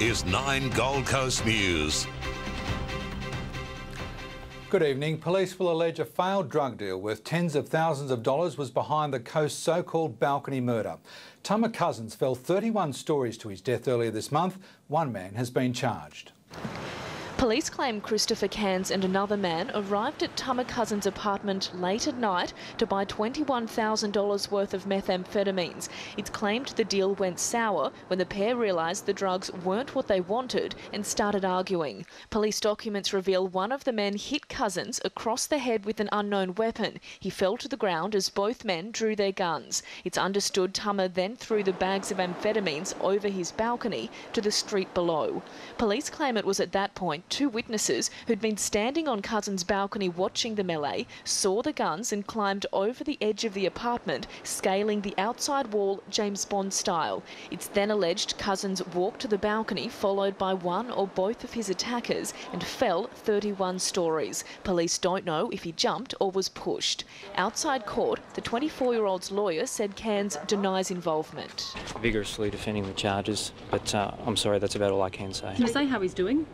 is 9 Gold Coast News. Good evening. Police will allege a failed drug deal worth tens of thousands of dollars was behind the coast's so-called balcony murder. Tumara Cousins fell 31 stories to his death earlier this month. One man has been charged. Police claim Christopher Cairns and another man arrived at Tumara Cousins' apartment late at night to buy $21,000 worth of methamphetamines. It's claimed the deal went sour when the pair realised the drugs weren't what they wanted and started arguing. Police documents reveal one of the men hit Cousins across the head with an unknown weapon. He fell to the ground as both men drew their guns. It's understood Tumara then threw the bags of amphetamines over his balcony to the street below. Police claim it was at that point two witnesses who'd been standing on Cousins' balcony watching the melee saw the guns and climbed over the edge of the apartment, scaling the outside wall James Bond style. It's then alleged Cousins walked to the balcony, followed by one or both of his attackers, and fell 31 stories. Police don't know if he jumped or was pushed. Outside court, the 24-year-old's lawyer said Cairns denies involvement. Vigorously defending the charges, but uh, I'm sorry, that's about all I can say. Can you say how he's doing?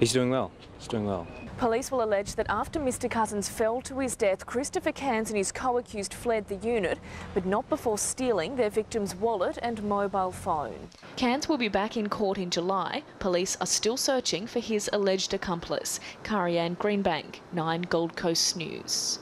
He's doing well. He's doing well. Police will allege that after Mr Cousins fell to his death, Christopher Cairns and his co-accused fled the unit, but not before stealing their victim's wallet and mobile phone. Cairns will be back in court in July. Police are still searching for his alleged accomplice. Karianne Greenbank, 9 Gold Coast News.